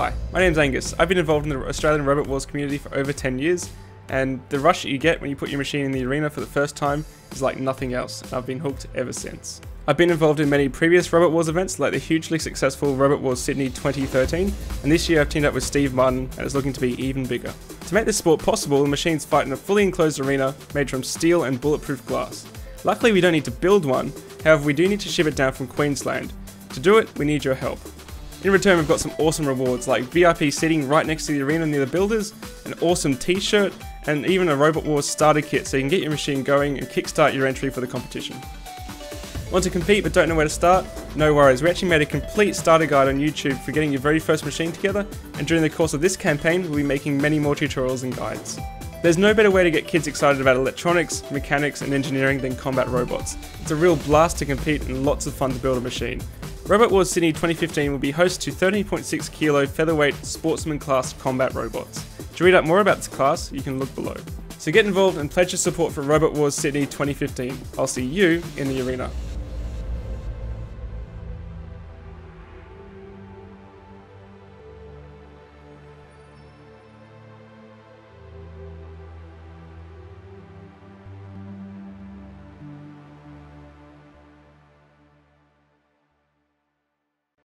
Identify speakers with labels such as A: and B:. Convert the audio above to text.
A: Hi, my name's Angus. I've been involved in the Australian Robowars community for over 10 years, and the rush that you get when you put your machine in the arena for the first time is like nothing else, and I've been hooked ever since. I've been involved in many previous Robowars events, like the hugely successful Robowars Sydney 2013, and this year I've teamed up with Steve Martin, and it's looking to be even bigger. To make this sport possible, the machines fight in a fully enclosed arena made from steel and bulletproof glass. Luckily we don't need to build one, however we do need to ship it down from Queensland. To do it, we need your help. In return, we've got some awesome rewards like VIP seating right next to the arena near the builders, an awesome t-shirt, and even a Robowars starter kit so you can get your machine going and kickstart your entry for the competition. Want to compete but don't know where to start? No worries, we actually made a complete starter guide on YouTube for getting your very first machine together, and during the course of this campaign, we'll be making many more tutorials and guides. There's no better way to get kids excited about electronics, mechanics, and engineering than combat robots. It's a real blast to compete and lots of fun to build a machine. Robowars Sydney 2015 will be host to 13.6 kilo featherweight sportsman class combat robots. To read up more about this class, you can look below. So get involved and pledge your support for Robowars Sydney 2015. I'll see you in the arena.